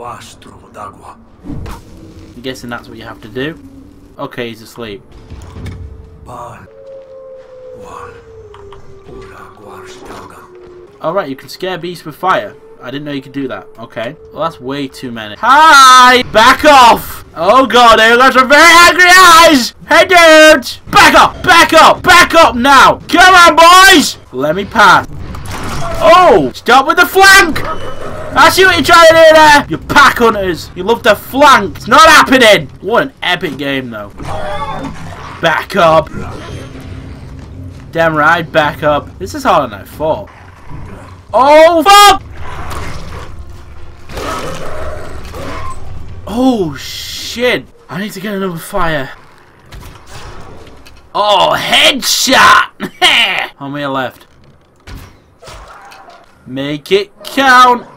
Wastro d'agua. I'm guessing that's what you have to do. Okay, he's asleep. Pan. One. Ura guarstelga. Alright, you can scare beasts with fire. I didn't know you could do that. Okay. Well, that's way too many. Hi! Back off! Oh god, they got some very angry eyes! Hey dudes! Back up! Back up! Back up now! Come on, boys! Let me pass. Oh! Stop with the flank! I see what you're trying to do there! You pack hunters! You love to flank! It's not happening! What an epic game, though. Back up! Damn right, back up. This is harder than I thought. Oh, fuck! Oh, shit. I need to get another fire. Oh, headshot! How many left? Make it count!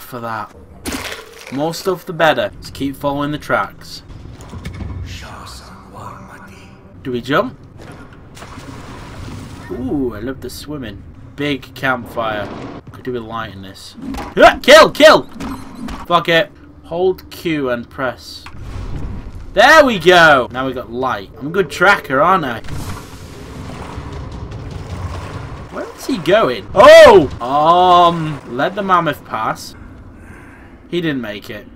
For that. More stuff the better. Just keep following the tracks. Do we jump? Ooh, I love the swimming. Big campfire. Could do with lighting this. Kill! Kill! Fuck it. Hold Q and press. There we go! Now we got light. I'm a good tracker, aren't I? Where's he going? Oh! Um, let the mammoth pass. He didn't make it.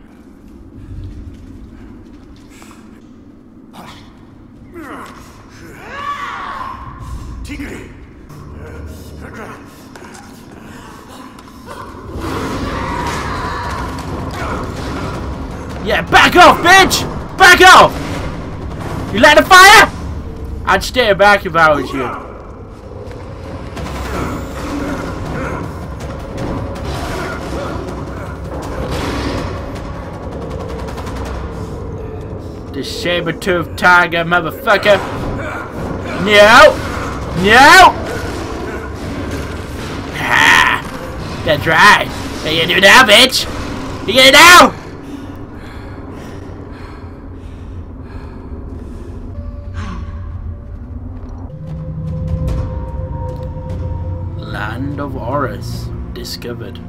Yeah, back off, bitch! Back off! You light the fire? I'd stay back if I was you. The saber-toothed tiger, motherfucker. No! No! Ha! That's right. What you gonna do now, bitch? You gonna do now? Land of Oris discovered.